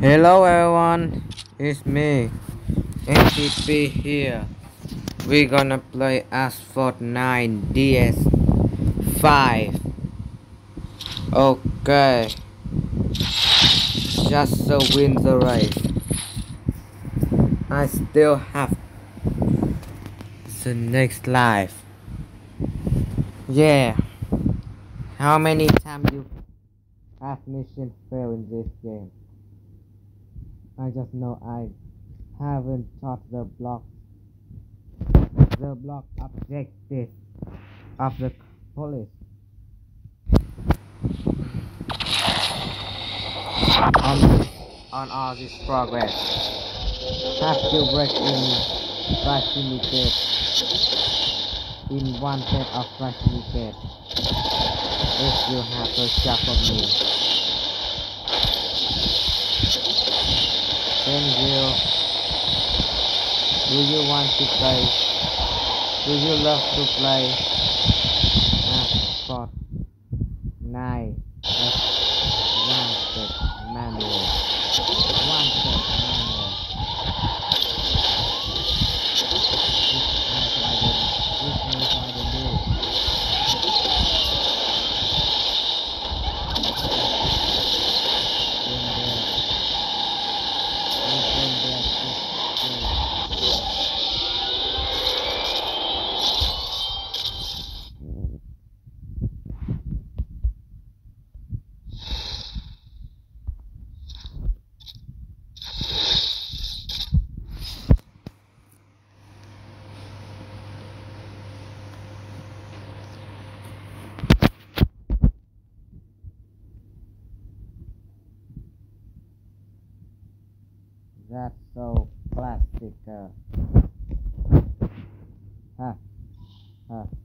Hello everyone, it's me, NTP here. We're gonna play Asphalt 9 DS5. Okay. Just so win the race. I still have the next life. Yeah. How many times you have mission fail in this game? I just know I haven't taught the block the block objective of the police. On on all this progress. Have to break in Syndicate in one set of Syndicate if you have a shot of me. You. Do you want to play? Do you love to play? ha ha.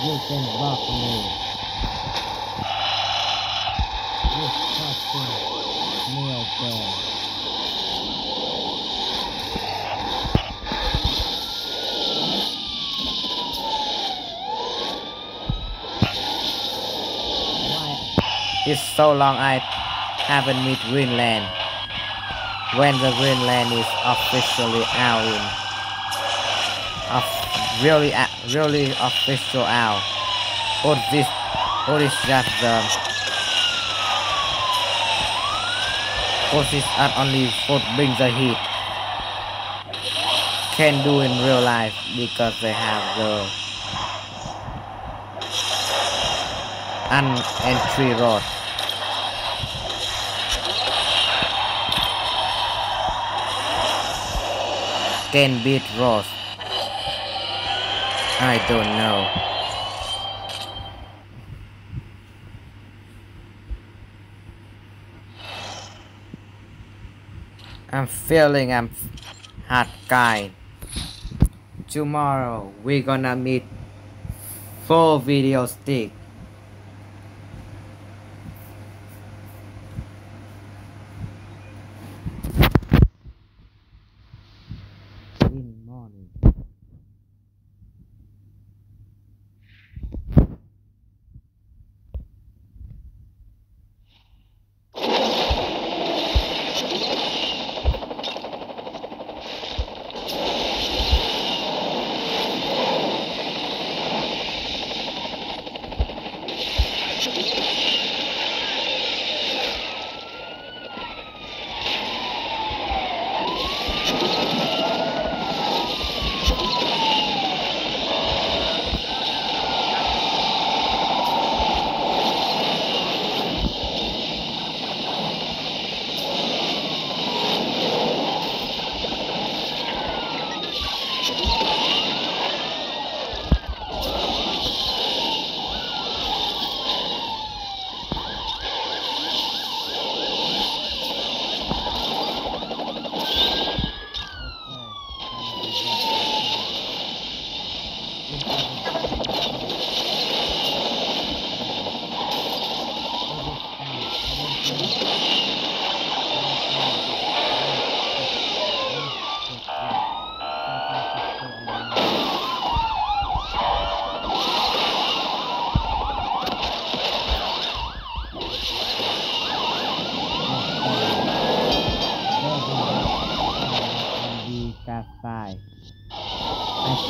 Me. It's so long I haven't met Greenland. When the Greenland is officially out in, really, a- really official out. Or this, or is just the, or is that only for bring the heat. Can do in real life because they have the an entry road. Can beat Rose. I don't know. I'm feeling I'm hot guy. Tomorrow we gonna meet full video stick.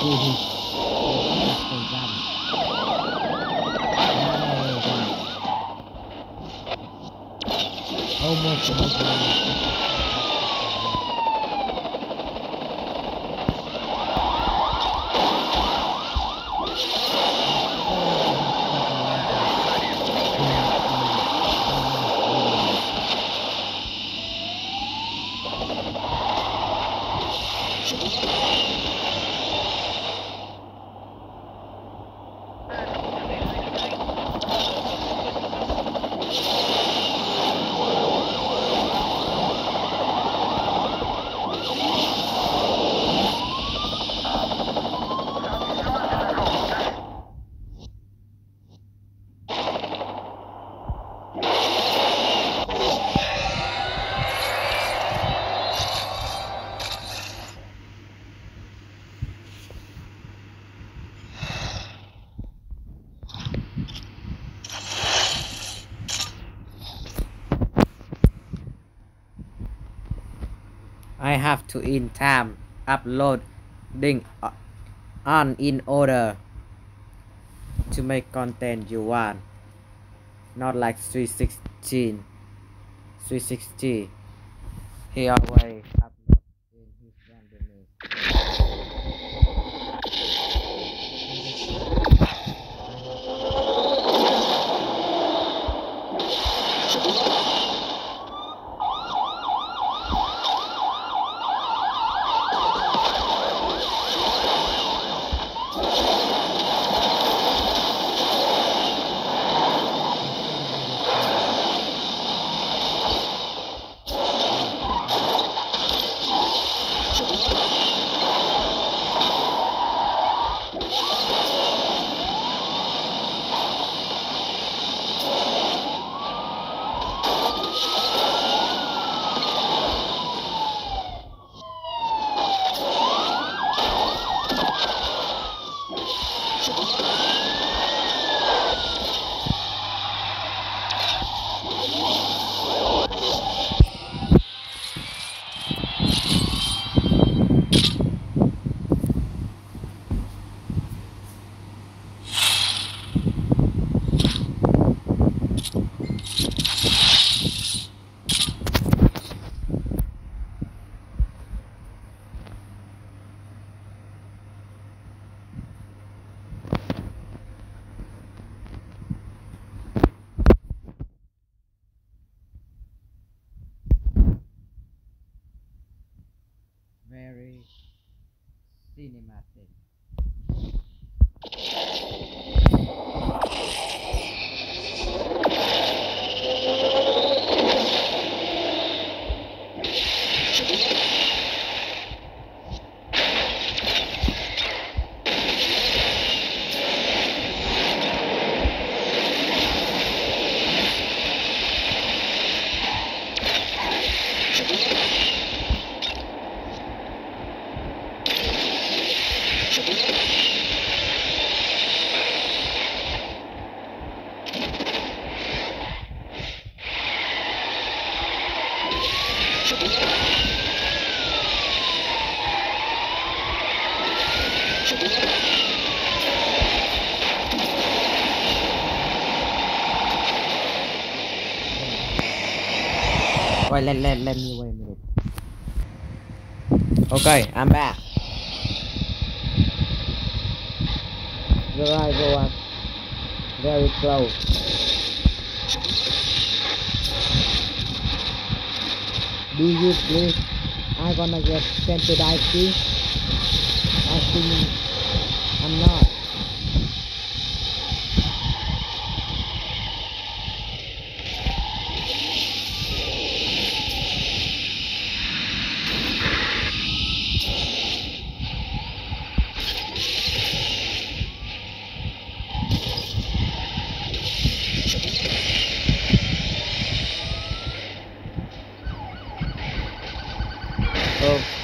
Gun. Almost almost. I have to in time. Uploading uh, on in order to make content you want. Not like 316 360 he always upload in his randomness very cinematic Wait, let, let, let me wait a minute. Okay, I'm back. The rival was very close. Do you believe I'm gonna get sent to die too? I think I'm not.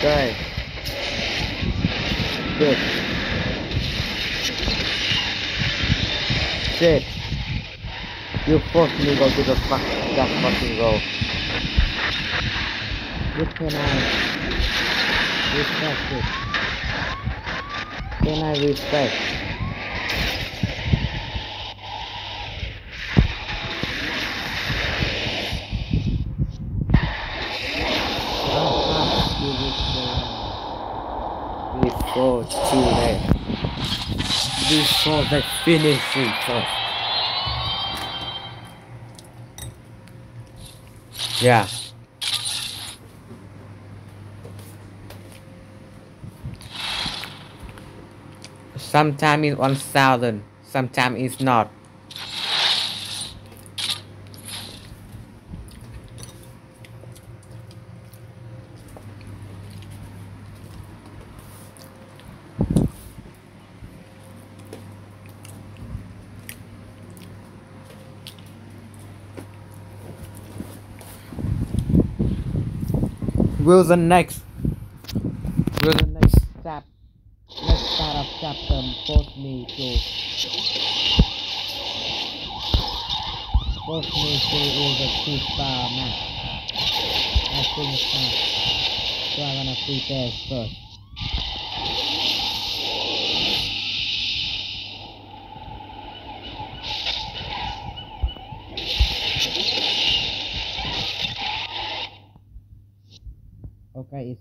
Okay. Good. Shit. You forced me to go to the fuck that fucking road. What can I respect it? Can I respect? Too late. Before the finishing touch. Yeah. Sometimes it's 1000, sometimes it's not. Will the next will the next step next start of chapter force me to force me to is a two star match. I think it's not. So I'm gonna prepare first. Okay,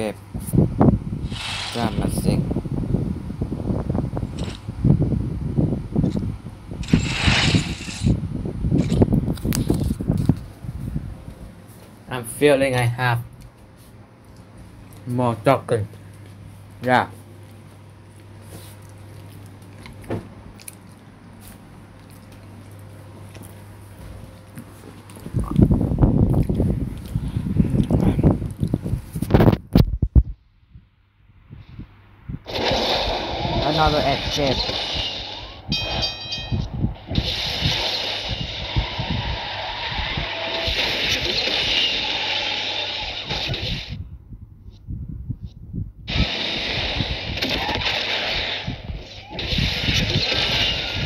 escape I'm feeling I have more talking yeah another escape.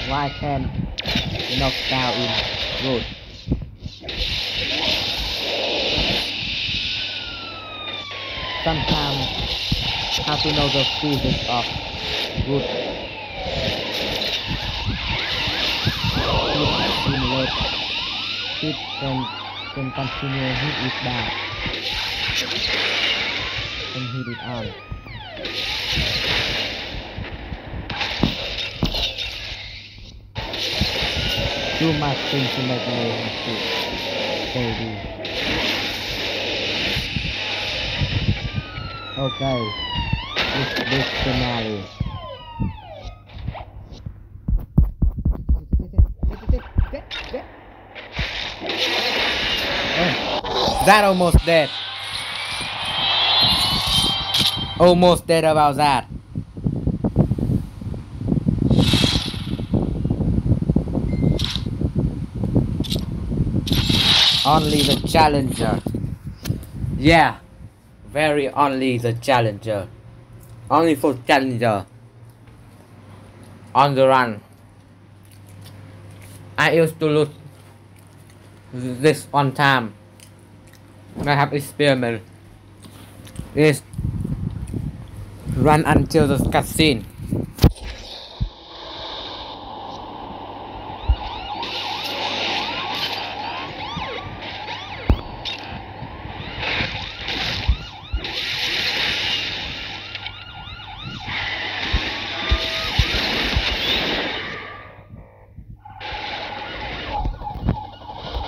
Why can knock down in road? Sometimes how to know the physics of good. Hit simulate hit can can continue hit it down and hit it on too much things to make me happy baby okay. This this finale that almost dead. Almost dead about that. Only the challenger. Yeah, very only the challenger. Only for challenger. On the run. I used to lose this on time. I have experiment is run until the cutscene.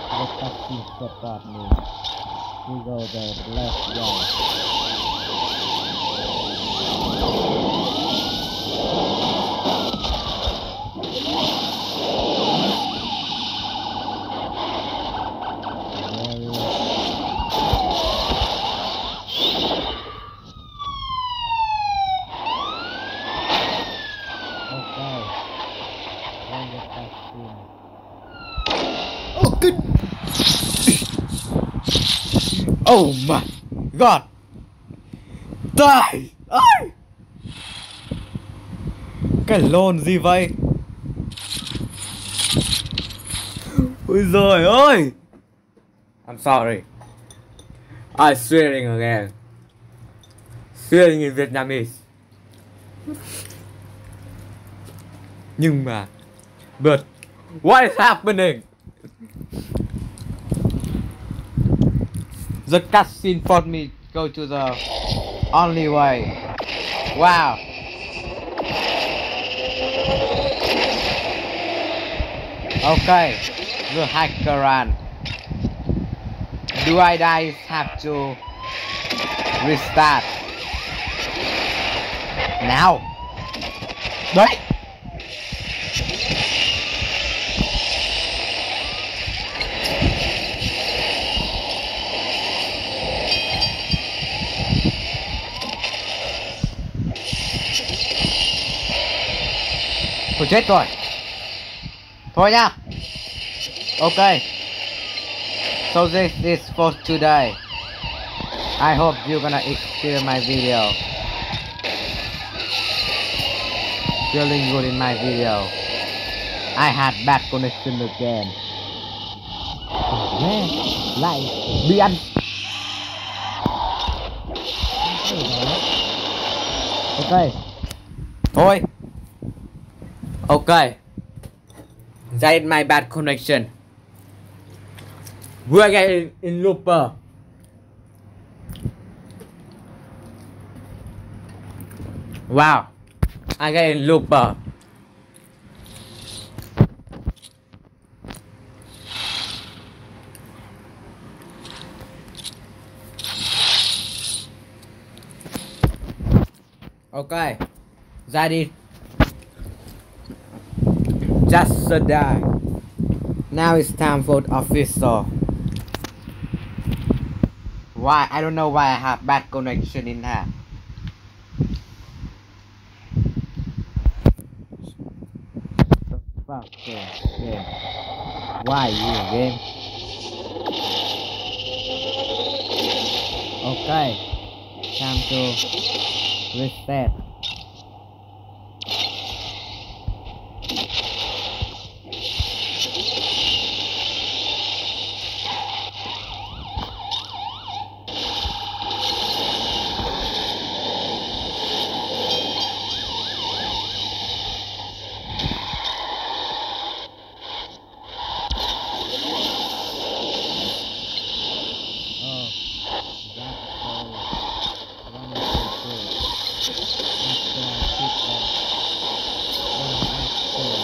What the fuck is that bad? We go the left way. Oh my god. Die. Ai. Cái lồn gì vậy? Ôi giời ơi. I'm sorry. I swearing again. Swearing in Vietnamese. Nhưng mà, But What is happening? The cutscene for me go to the only way. Wow. Okay. The hacker run. Do I die have to restart? Now. Đấy. Tôi chết rồi. Thôi nha Ok. So this is for today. I hope you're gonna experience my video. Feeling good in my video. I had bad connection again. Nghe lại bị ăn. Ok. Thôi Okay. That is my bad connection. We're getting in looper. Wow. I get in looper. Okay. That is just so die. Now it's time for the official. Why? I don't know why I have bad connection in here. Fuck game, game. Why you game? Okay. Time to reset. Oh, that's so wonderful. After I hit that, then after,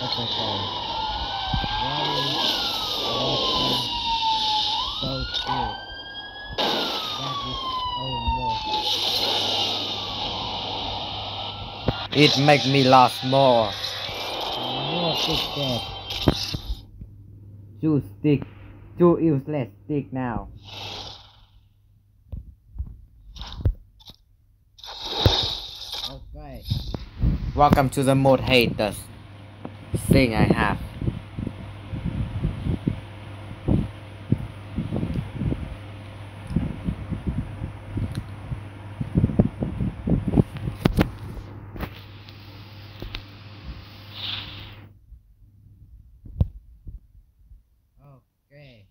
that's okay. Very awesome, so good. That is almost. It make me lost more. More tickets. Two stick. Two useless stick now. Okay. Welcome to the mode haters thing I have. Okay.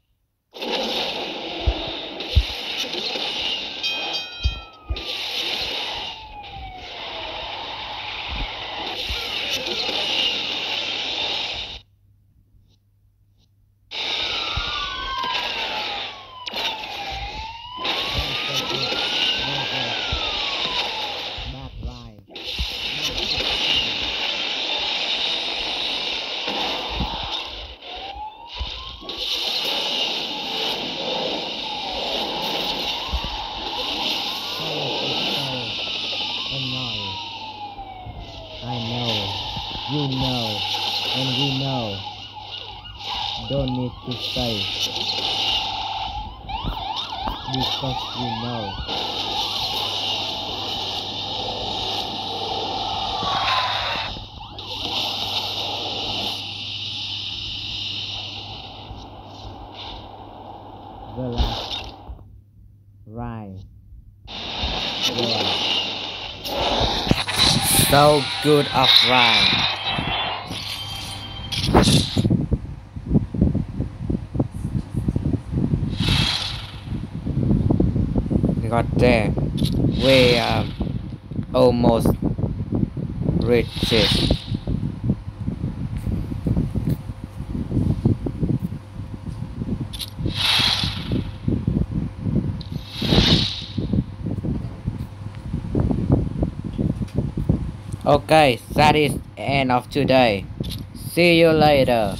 Bad line. Bad we know and we know don't to say. Because we know the last rhyme so good of rhyme there we um, almost reached. It okay that is end of today. See you later